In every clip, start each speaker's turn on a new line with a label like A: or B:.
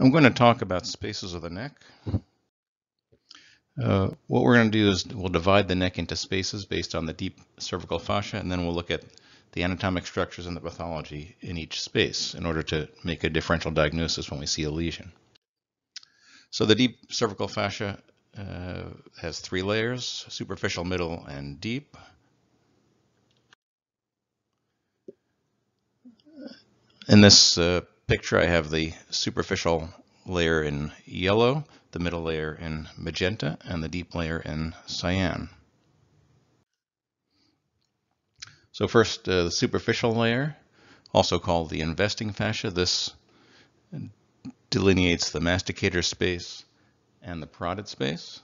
A: I'm going to talk about spaces of the neck. Uh, what we're going to do is we'll divide the neck into spaces based on the deep cervical fascia, and then we'll look at the anatomic structures and the pathology in each space in order to make a differential diagnosis when we see a lesion. So the deep cervical fascia uh, has three layers, superficial, middle, and deep. In this uh, picture, I have the superficial layer in yellow, the middle layer in magenta, and the deep layer in cyan. So first, uh, the superficial layer, also called the investing fascia. This delineates the masticator space and the parotid space.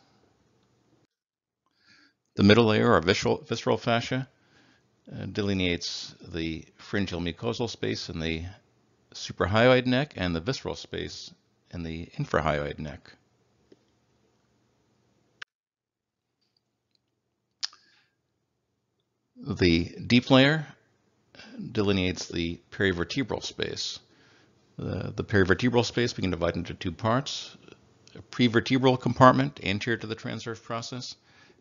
A: The middle layer, or visceral, visceral fascia, uh, delineates the pharyngeal mucosal space and the suprahyoid neck and the visceral space in the infrahyoid neck. The deep layer delineates the perivertebral space. The, the perivertebral space we can divide into two parts, a prevertebral compartment anterior to the transverse process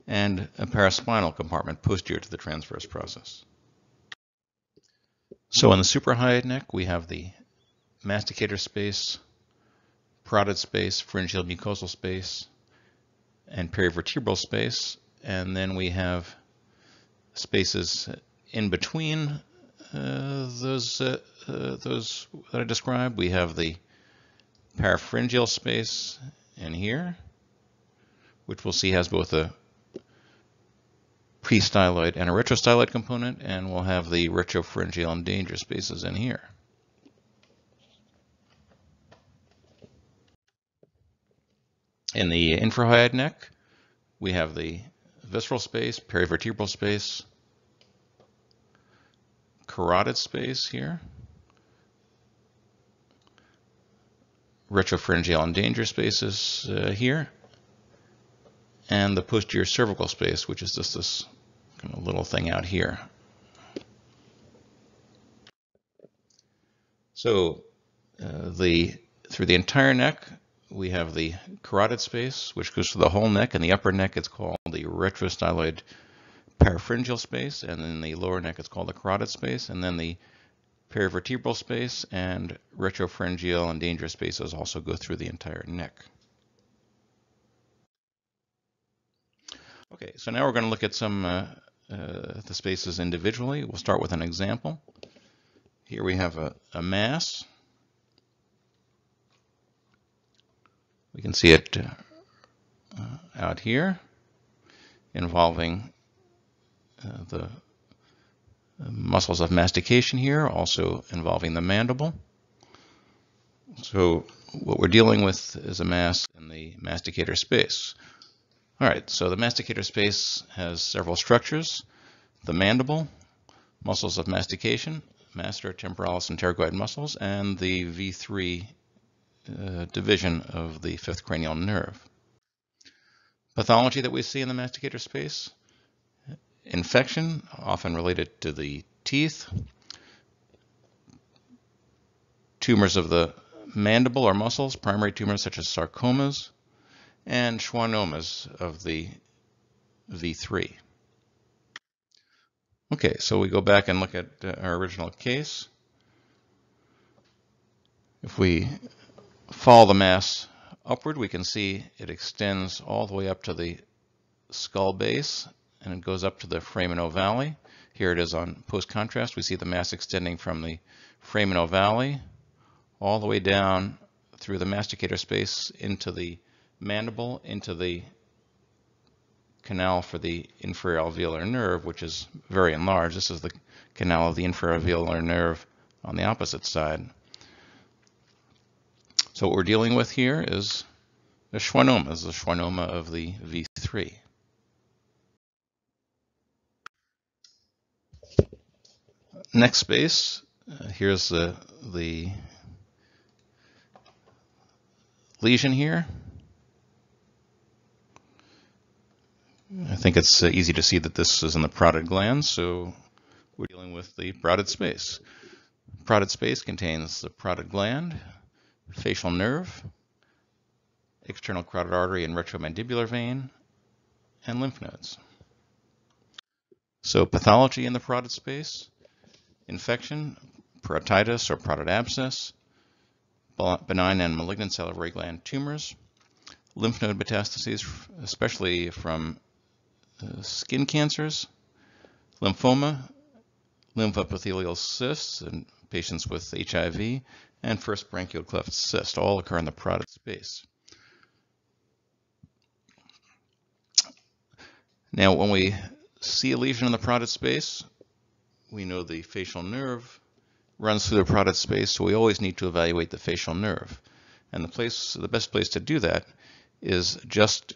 A: and a paraspinal compartment posterior to the transverse process. So in the suprahyoid neck, we have the masticator space, parotid space, pharyngeal mucosal space, and perivertebral space. And then we have spaces in between uh, those uh, uh, those that I described. We have the parapharyngeal space in here, which we'll see has both a prestyloid and a retrostyloid component, and we'll have the retropharyngeal and danger spaces in here. In the infrahyoid neck, we have the visceral space, perivertebral space, carotid space here, retropharyngeal and danger spaces uh, here, and the posterior cervical space, which is just this kind of little thing out here. So uh, the through the entire neck, we have the carotid space, which goes through the whole neck. In the upper neck, it's called the retrostyloid parapharyngeal space, and then the lower neck, it's called the carotid space, and then the perivertebral space and retropharyngeal and dangerous spaces also go through the entire neck. Okay, so now we're going to look at some uh, uh, the spaces individually. We'll start with an example. Here we have a, a mass We can see it uh, out here involving uh, the muscles of mastication here, also involving the mandible. So what we're dealing with is a mass in the masticator space. All right, so the masticator space has several structures. The mandible, muscles of mastication, masseter, temporalis, and pterygoid muscles, and the V3 uh, division of the fifth cranial nerve. Pathology that we see in the masticator space, infection, often related to the teeth, tumors of the mandible or muscles, primary tumors such as sarcomas, and schwannomas of the V3. Okay, so we go back and look at uh, our original case. If we follow the mass upward, we can see it extends all the way up to the skull base and it goes up to the foramen ovale. Here it is on post-contrast. We see the mass extending from the foramen ovale all the way down through the masticator space into the mandible, into the canal for the inferior alveolar nerve, which is very enlarged. This is the canal of the inferior alveolar nerve on the opposite side. So what we're dealing with here is a schwannoma, is the schwannoma of the V3. Next space, uh, here's the, the lesion here. I think it's uh, easy to see that this is in the parotid gland, so we're dealing with the parotid space. Parotid space contains the parotid gland, facial nerve, external carotid artery and retromandibular vein, and lymph nodes. So pathology in the parotid space, infection, parotitis or parotid abscess, benign and malignant salivary gland tumors, lymph node metastases, especially from uh, skin cancers, lymphoma, lymphoepithelial cysts in patients with HIV, and first branchial cleft cyst all occur in the parotid space. Now, when we see a lesion in the parotid space, we know the facial nerve runs through the parotid space, so we always need to evaluate the facial nerve. And the place, the best place to do that is just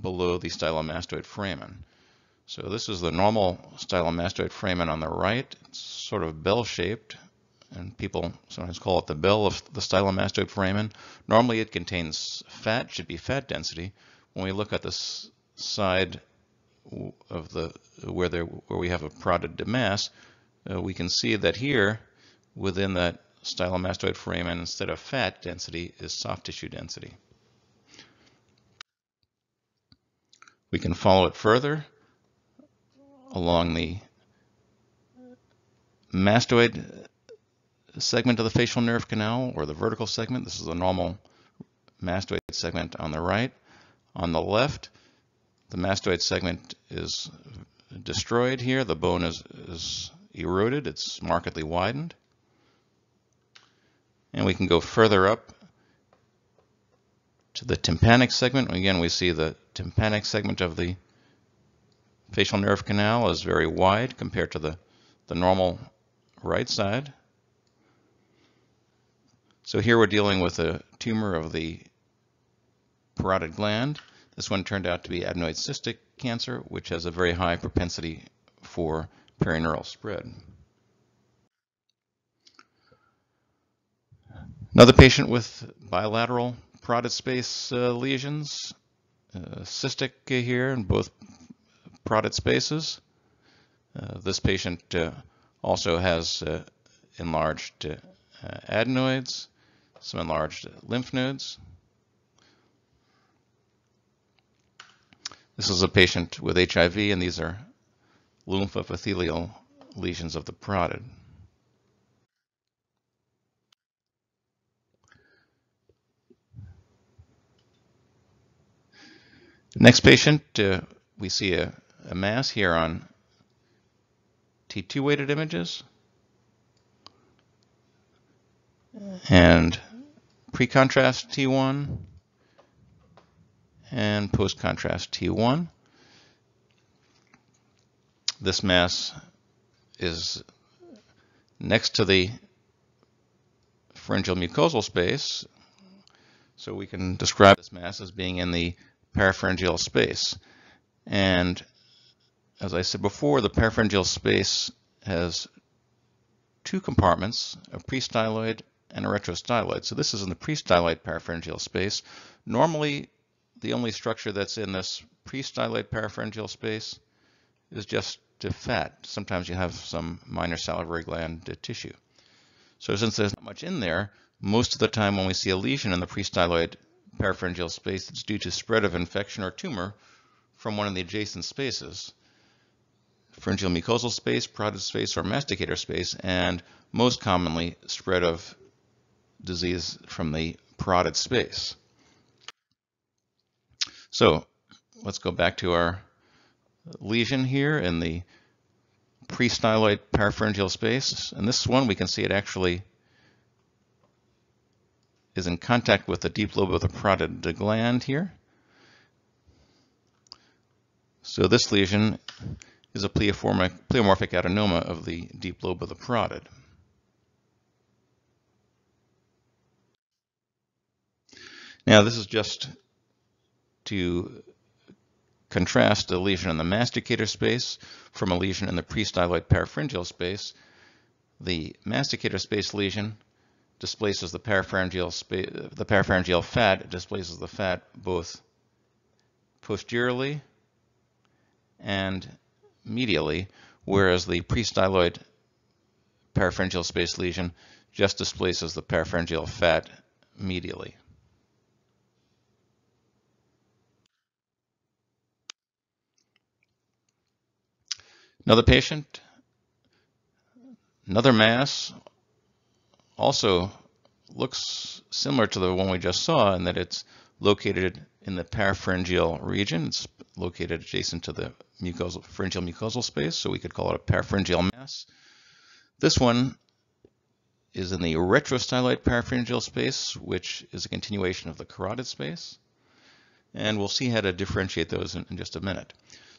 A: below the stylomastoid foramen. So this is the normal stylomastoid foramen on the right. It's sort of bell-shaped, and people sometimes call it the bell of the stylomastoid foramen. Normally it contains fat, should be fat density. When we look at this side of the where there where we have a parotid mass, uh, we can see that here within that stylomastoid foramen instead of fat density is soft tissue density. We can follow it further along the mastoid segment of the facial nerve canal or the vertical segment. This is the normal mastoid segment on the right. On the left, the mastoid segment is destroyed here. The bone is, is eroded. It's markedly widened. And we can go further up to the tympanic segment. Again, we see the tympanic segment of the facial nerve canal is very wide compared to the, the normal right side. So here we're dealing with a tumor of the parotid gland. This one turned out to be adenoid cystic cancer, which has a very high propensity for perineural spread. Another patient with bilateral parotid space uh, lesions, uh, cystic here in both parotid spaces. Uh, this patient uh, also has uh, enlarged uh, adenoids, some enlarged lymph nodes. This is a patient with HIV, and these are lymphoepithelial lesions of the parotid. Next patient, uh, we see a, a, mass here on T2 weighted images and pre-contrast T1 and post-contrast T1. This mass is next to the pharyngeal mucosal space, so we can describe this mass as being in the parapharyngeal space. And as I said before, the parapharyngeal space has two compartments, a prestyloid and a retrostyloid. So this is in the prestyloid parapharyngeal space. Normally, the only structure that's in this prestyloid parapharyngeal space is just fat. Sometimes you have some minor salivary gland tissue. So since there's not much in there, most of the time when we see a lesion in the prestyloid parapharyngeal space it's due to spread of infection or tumor from one of the adjacent spaces, pharyngeal mucosal space, parotid space, or masticator space, and most commonly spread of disease from the parotid space. So let's go back to our lesion here in the prestyloid parapharyngeal space. And this one, we can see it actually is in contact with the deep lobe of the parotid gland here. So this lesion is a pleomorphic, adenoma of the deep lobe of the parotid. Now this is just to contrast a lesion in the masticator space from a lesion in the prestyloid parapharyngeal space. The masticator space lesion displaces the parapharyngeal the parapharyngeal fat displaces the fat both posteriorly and medially, whereas the prestyloid parapharyngeal space lesion just displaces the parapharyngeal fat medially. Another patient, another mass, also looks similar to the one we just saw in that it's located in the parapharyngeal region. It's located adjacent to the mucosal, pharyngeal mucosal space, so we could call it a parapharyngeal mass. This one is in the retrostyloid parapharyngeal space, which is a continuation of the carotid space. And we'll see how to differentiate those in, in just a minute.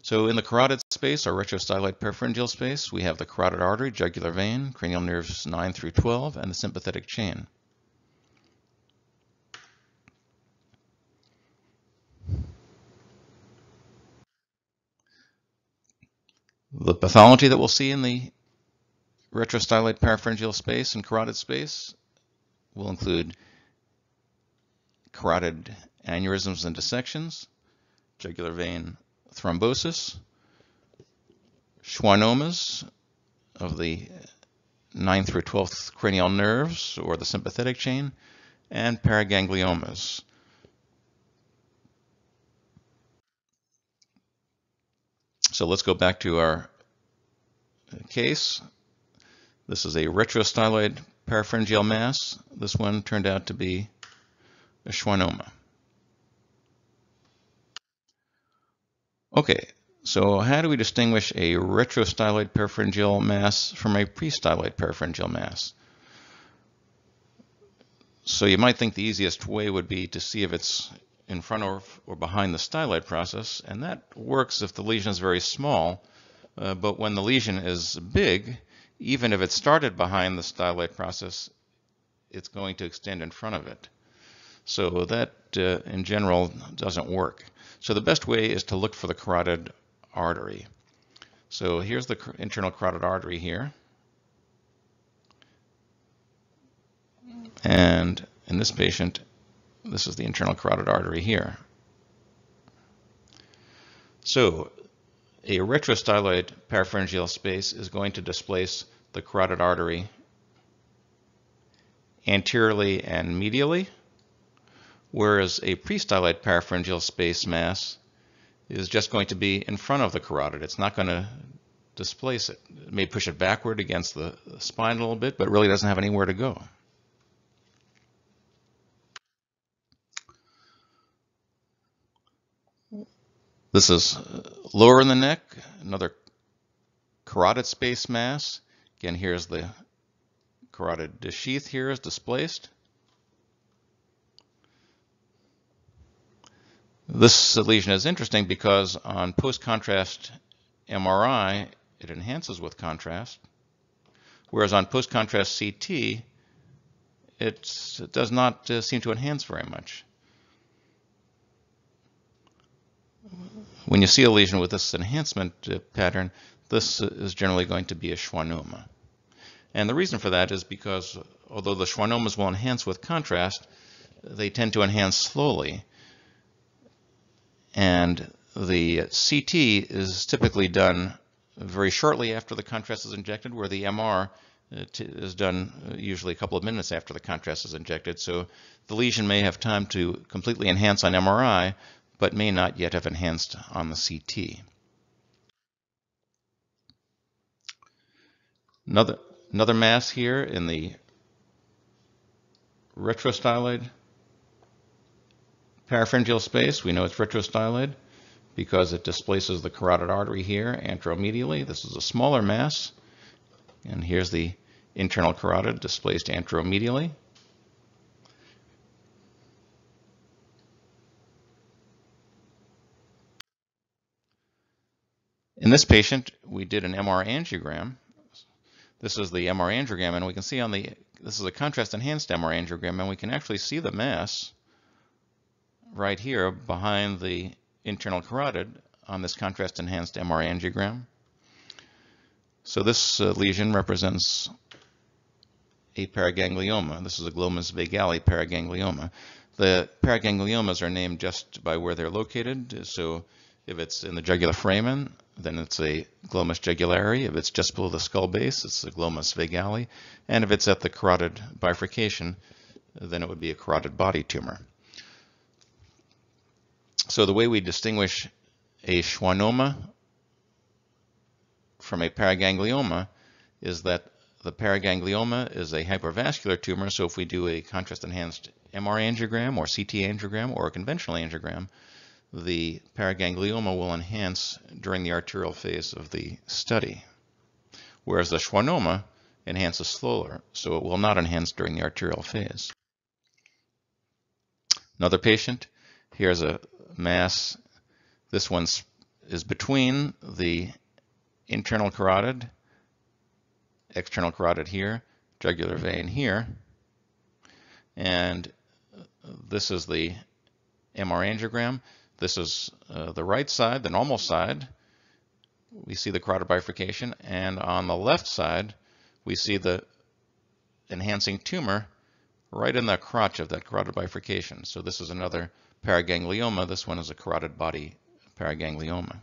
A: So in the carotid space, our retrostyloid parapharyngeal space, we have the carotid artery, jugular vein, cranial nerves 9 through 12, and the sympathetic chain. The pathology that we'll see in the retrostyloid parapharyngeal space and carotid space will include carotid aneurysms and dissections, jugular vein thrombosis, schwannomas of the 9th through 12th cranial nerves or the sympathetic chain, and paragangliomas. So let's go back to our case. This is a retrostyloid parapharyngeal mass. This one turned out to be a schwannoma. Okay, so how do we distinguish a retrostyloid parapharyngeal mass from a prestyloid parapharyngeal mass? So you might think the easiest way would be to see if it's in front of or behind the styloid process, and that works if the lesion is very small, uh, but when the lesion is big, even if it started behind the styloid process, it's going to extend in front of it. So that, uh, in general, doesn't work. So the best way is to look for the carotid artery. So here's the internal carotid artery here. And in this patient, this is the internal carotid artery here. So a retrostyloid parapharyngeal space is going to displace the carotid artery anteriorly and medially whereas a prestyloid parapharyngeal space mass is just going to be in front of the carotid. It's not going to displace it. It may push it backward against the spine a little bit, but really doesn't have anywhere to go. This is lower in the neck, another carotid space mass. Again, here's the carotid sheath here is displaced. This lesion is interesting because on post-contrast MRI, it enhances with contrast, whereas on post-contrast CT, it does not uh, seem to enhance very much. When you see a lesion with this enhancement uh, pattern, this is generally going to be a schwannoma. And the reason for that is because although the schwannomas will enhance with contrast, they tend to enhance slowly. And the CT is typically done very shortly after the contrast is injected, where the MR uh, is done uh, usually a couple of minutes after the contrast is injected. So the lesion may have time to completely enhance on MRI, but may not yet have enhanced on the CT. Another, another mass here in the retrostyloid Parapharyngeal space, we know it's retrostyloid because it displaces the carotid artery here anteromedially. This is a smaller mass. And here's the internal carotid displaced anteromedially. In this patient, we did an MR angiogram. This is the MR angiogram, and we can see on the, this is a contrast enhanced MR angiogram, and we can actually see the mass right here behind the internal carotid on this contrast enhanced MR angiogram. So this uh, lesion represents a paraganglioma. This is a glomus vagale paraganglioma. The paragangliomas are named just by where they're located. So if it's in the jugular foramen, then it's a glomus jugulare. If it's just below the skull base, it's a glomus vagale. And if it's at the carotid bifurcation, then it would be a carotid body tumor. So the way we distinguish a schwannoma from a paraganglioma is that the paraganglioma is a hypervascular tumor. So if we do a contrast enhanced MR angiogram or CT angiogram or a conventional angiogram, the paraganglioma will enhance during the arterial phase of the study. Whereas the schwannoma enhances slower, so it will not enhance during the arterial phase. Another patient, here's a mass. This one is between the internal carotid, external carotid here, jugular vein here, and this is the MR angiogram. This is uh, the right side, the normal side. We see the carotid bifurcation, and on the left side, we see the enhancing tumor right in the crotch of that carotid bifurcation. So this is another paraganglioma. This one is a carotid body paraganglioma.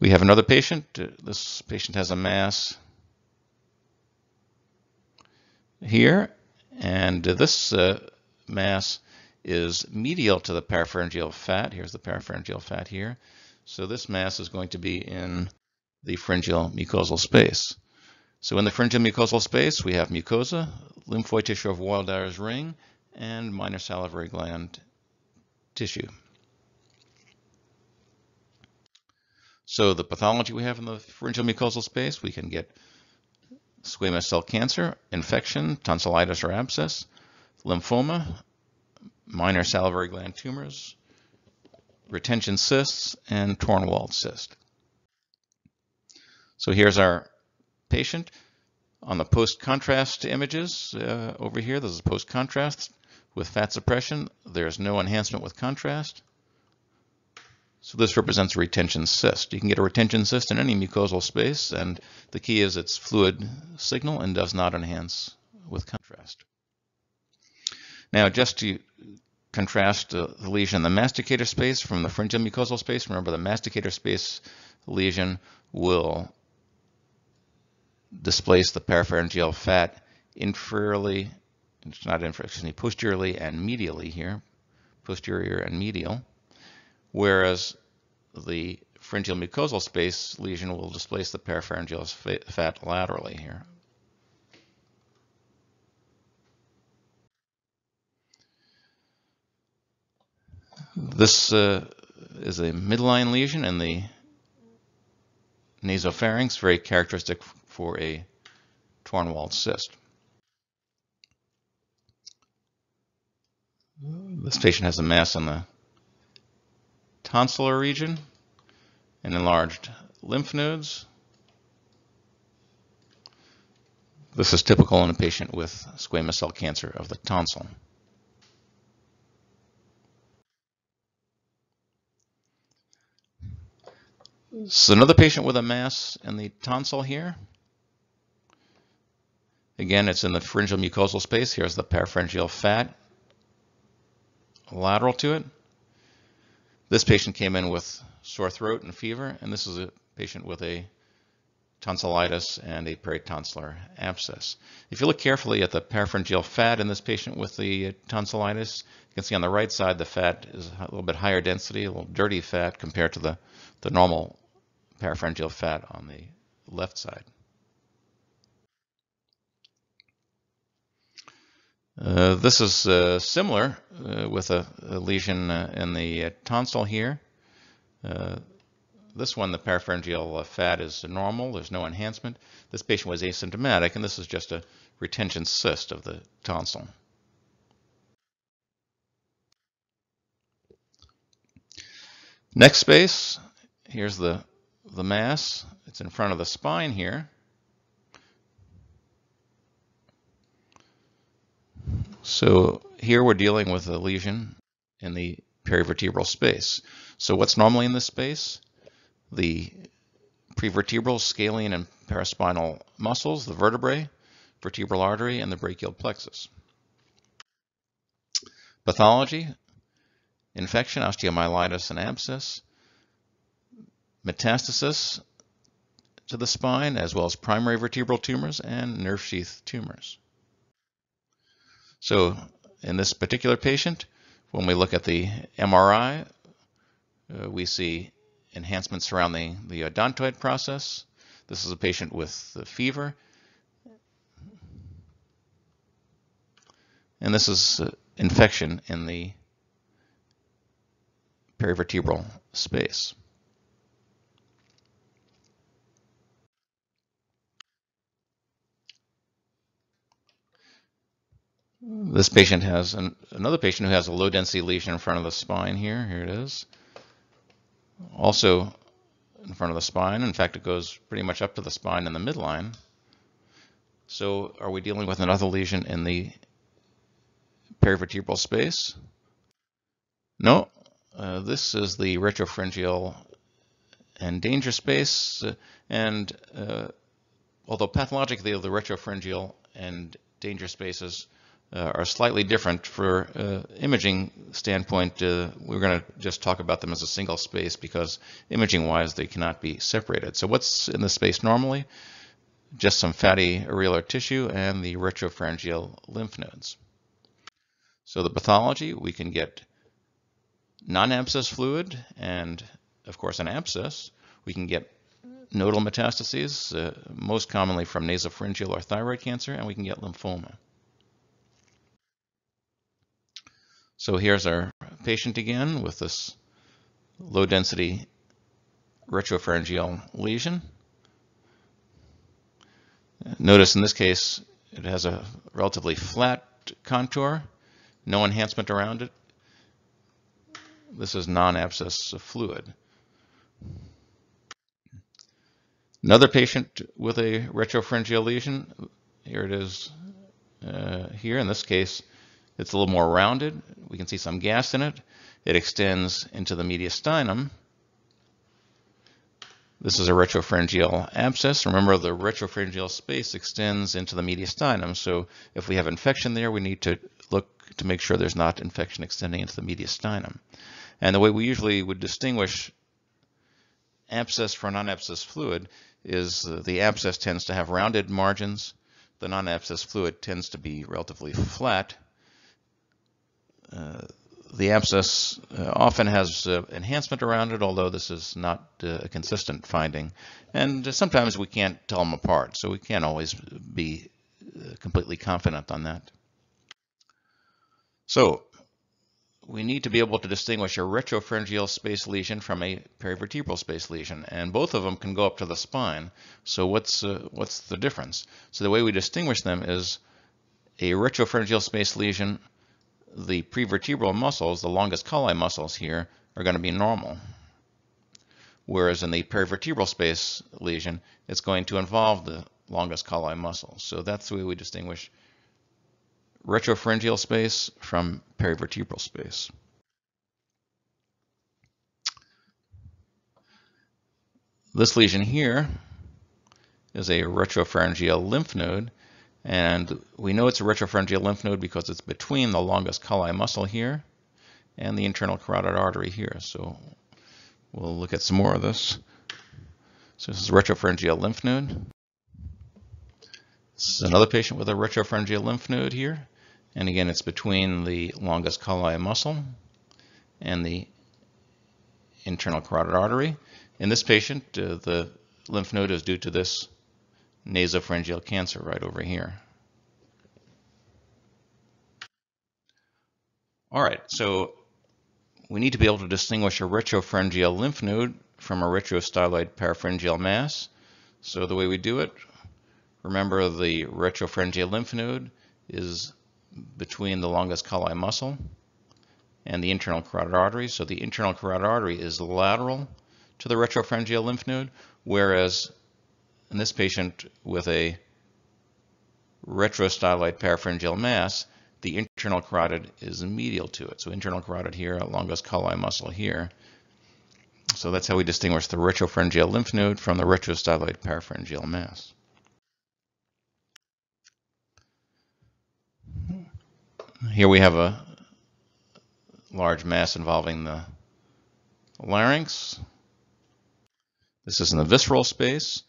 A: We have another patient. This patient has a mass here, and this uh, mass is medial to the parapharyngeal fat. Here's the parapharyngeal fat here. So this mass is going to be in the pharyngeal mucosal space. So in the pharyngeal mucosal space, we have mucosa, lymphoid tissue of Waldeyer's ring, and minor salivary gland tissue. So the pathology we have in the pharyngeal mucosal space, we can get squamous cell cancer, infection, tonsillitis or abscess, lymphoma, minor salivary gland tumors, retention cysts, and Tornwaldt cyst. So here's our patient on the post-contrast images uh, over here. This is post-contrast with fat suppression. There's no enhancement with contrast. So this represents a retention cyst. You can get a retention cyst in any mucosal space, and the key is it's fluid signal and does not enhance with contrast. Now, just to contrast uh, the lesion in the masticator space from the pharyngeal mucosal space, remember the masticator space lesion will displace the parapharyngeal fat inferiorly, it's not inferiorly, excuse me, posteriorly and medially here, posterior and medial, whereas the pharyngeal mucosal space lesion will displace the parapharyngeal fat laterally here. This uh, is a midline lesion in the nasopharynx, very characteristic for a Tornwaldt cyst. This patient has a mass in the tonsillar region and enlarged lymph nodes. This is typical in a patient with squamous cell cancer of the tonsil. So another patient with a mass in the tonsil here. Again, it's in the pharyngeal mucosal space. Here's the parapharyngeal fat lateral to it. This patient came in with sore throat and fever, and this is a patient with a tonsillitis and a peritonsillar abscess. If you look carefully at the parapharyngeal fat in this patient with the tonsillitis, you can see on the right side the fat is a little bit higher density, a little dirty fat compared to the, the normal parapharyngeal fat on the left side. Uh, this is uh, similar uh, with a, a lesion uh, in the uh, tonsil here. This one, the parapharyngeal fat is normal. There's no enhancement. This patient was asymptomatic, and this is just a retention cyst of the tonsil. Next space, here's the the mass. It's in front of the spine here. So here we're dealing with a lesion in the perivertebral space. So what's normally in this space? The prevertebral, scalene, and paraspinal muscles, the vertebrae, vertebral artery, and the brachial plexus. Pathology, infection, osteomyelitis, and abscess, metastasis to the spine, as well as primary vertebral tumors and nerve sheath tumors. So in this particular patient, when we look at the MRI, uh, we see enhancement surrounding the odontoid process. This is a patient with the fever. And this is uh, infection in the perivertebral space. This patient has an, another patient who has a low density lesion in front of the spine here. Here it is. Also in front of the spine. In fact, it goes pretty much up to the spine in the midline. So are we dealing with another lesion in the perivertebral space? No, uh, this is the retropharyngeal and danger space. And uh, although pathologically the retropharyngeal and danger spaces uh, are slightly different. For uh, imaging standpoint, uh, we're going to just talk about them as a single space because imaging-wise they cannot be separated. So what's in the space normally? Just some fatty areolar tissue and the retropharyngeal lymph nodes. So the pathology, we can get non-abscess fluid and, of course, an abscess. We can get nodal metastases, uh, most commonly from nasopharyngeal or thyroid cancer, and we can get lymphoma. So here's our patient again with this low density retropharyngeal lesion. Notice in this case it has a relatively flat contour, no enhancement around it. This is non-abscess fluid. Another patient with a retropharyngeal lesion, here it is uh, here in this case, it's a little more rounded. We can see some gas in it. It extends into the mediastinum. This is a retropharyngeal abscess. Remember, the retropharyngeal space extends into the mediastinum. So if we have infection there, we need to look to make sure there's not infection extending into the mediastinum. And the way we usually would distinguish abscess from non-abscess fluid is the abscess tends to have rounded margins. The non-abscess fluid tends to be relatively flat. Uh, the abscess uh, often has uh, enhancement around it, although this is not a consistent finding. And sometimes we can't tell them apart, so we can't always be completely confident on that. So we need to be able to distinguish a retropharyngeal space lesion from a perivertebral space lesion, and both of them can go up to the spine. So what's uh, what's the difference? So the way we distinguish them is a retropharyngeal space lesion the prevertebral muscles, the longus colli muscles here, are going to be normal. Whereas in the perivertebral space lesion, it's going to involve the longus colli muscles. So that's the way we distinguish retropharyngeal space from perivertebral space. This lesion here is a retropharyngeal lymph node and we know it's a retropharyngeal lymph node because it's between the longus colli muscle here and the internal carotid artery here. So we'll look at some more of this. So this is a retropharyngeal lymph node. This is another patient with a retropharyngeal lymph node here. And again, it's between the longus colli muscle and the internal carotid artery. In this patient, uh, the lymph node is due to this nasopharyngeal cancer right over here. All right, so we need to be able to distinguish a retropharyngeal lymph node from a retrostyloid parapharyngeal mass. So the way we do it, remember the retropharyngeal lymph node is between the longus colli muscle and the internal carotid artery. So the internal carotid artery is lateral to the retropharyngeal lymph node, whereas in this patient with a retrostyloid parapharyngeal mass, the internal carotid is medial to it. So internal carotid here, longus colli muscle here. So that's how we distinguish the retropharyngeal lymph node from the retrostyloid parapharyngeal mass. Here we have a large mass involving the larynx. This is in the visceral space.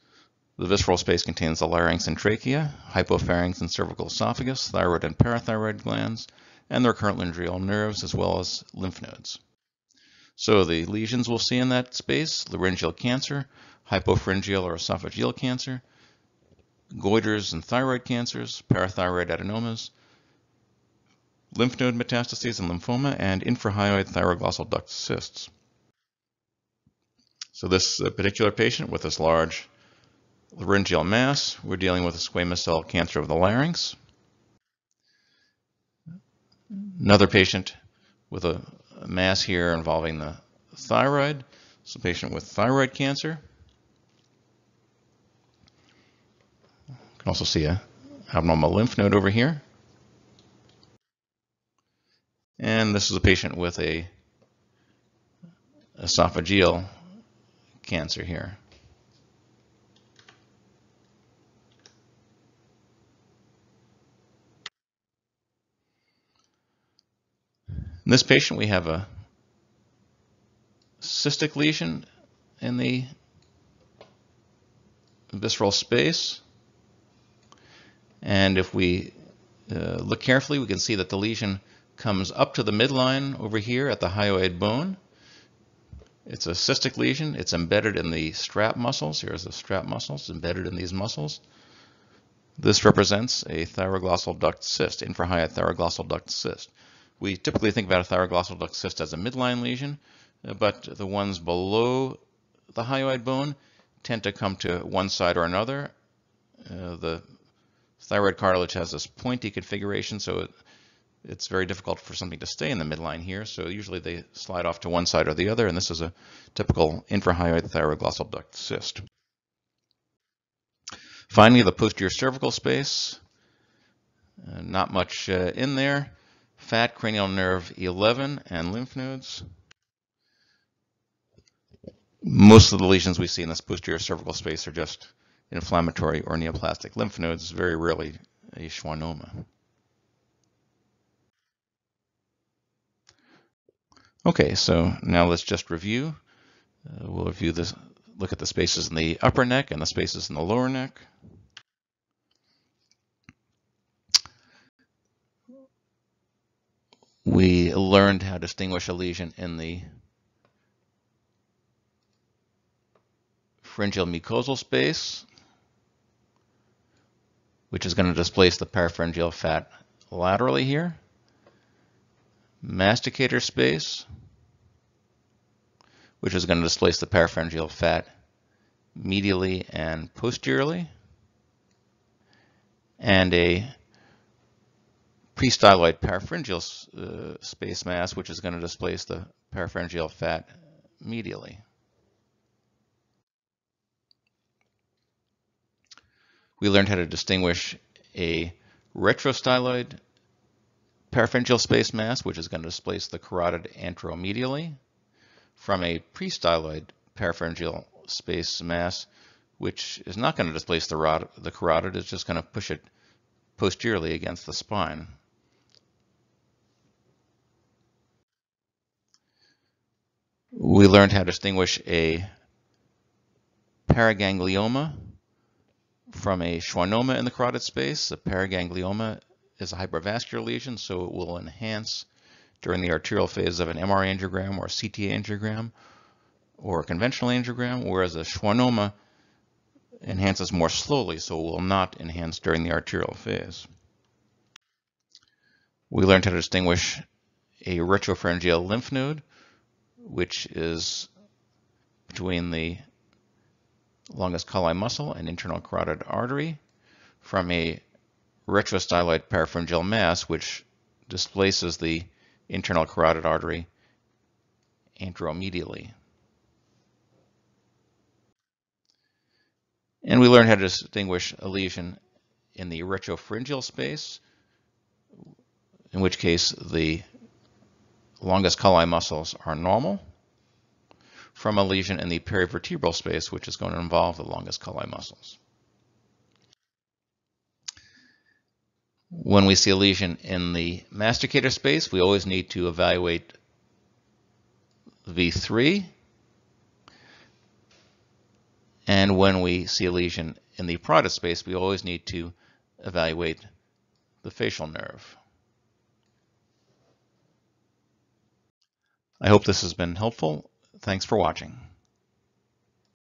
A: The visceral space contains the larynx and trachea, hypopharynx and cervical esophagus, thyroid and parathyroid glands, and the recurrent laryngeal nerves, as well as lymph nodes. So the lesions we'll see in that space, laryngeal cancer, hypopharyngeal or esophageal cancer, goiters and thyroid cancers, parathyroid adenomas, lymph node metastases and lymphoma, and infrahyoid thyroglossal duct cysts. So this uh, particular patient with this large laryngeal mass, we're dealing with a squamous cell cancer of the larynx. Another patient with a mass here involving the thyroid. A patient with thyroid cancer. You can also see a abnormal lymph node over here. And this is a patient with a esophageal cancer here. In this patient, we have a cystic lesion in the visceral space. And if we uh, look carefully, we can see that the lesion comes up to the midline over here at the hyoid bone. It's a cystic lesion. It's embedded in the strap muscles. Here's the strap muscles embedded in these muscles. This represents a thyroglossal duct cyst, infrahyoid thyroglossal duct cyst. We typically think about a thyroglossal duct cyst as a midline lesion, uh, but the ones below the hyoid bone tend to come to one side or another. Uh, the thyroid cartilage has this pointy configuration, so it, it's very difficult for something to stay in the midline here. So usually they slide off to one side or the other, and this is a typical infrahyoid thyroglossal duct cyst. Finally, the posterior cervical space. Uh, not much uh, in there fat cranial nerve 11 and lymph nodes. Most of the lesions we see in this posterior cervical space are just inflammatory or neoplastic lymph nodes, very rarely a schwannoma. Okay, so now let's just review. Uh, we'll review this, look at the spaces in the upper neck and the spaces in the lower neck. we learned how to distinguish a lesion in the pharyngeal mucosal space, which is going to displace the parapharyngeal fat laterally here. Masticator space, which is going to displace the parapharyngeal fat medially and posteriorly. And a prestyloid parapharyngeal uh, space mass, which is going to displace the parapharyngeal fat medially. We learned how to distinguish a retrostyloid parapharyngeal space mass, which is going to displace the carotid anteromedially, from a prestyloid parapharyngeal space mass, which is not going to displace the, the carotid, it's just going to push it posteriorly against the spine. We learned how to distinguish a paraganglioma from a schwannoma in the carotid space. A paraganglioma is a hypervascular lesion, so it will enhance during the arterial phase of an MR angiogram or CT angiogram or a conventional angiogram, whereas a schwannoma enhances more slowly, so it will not enhance during the arterial phase. We learned how to distinguish a retropharyngeal lymph node which is between the longus colli muscle and internal carotid artery from a retrostyloid parapharyngeal mass, which displaces the internal carotid artery anteromedially. And we learned how to distinguish a lesion in the retropharyngeal space, in which case the longus colli muscles are normal from a lesion in the perivertebral space, which is going to involve the longus colli muscles. When we see a lesion in the masticator space, we always need to evaluate V3. And when we see a lesion in the parotid space, we always need to evaluate the facial nerve. I hope this has been helpful. Thanks for watching.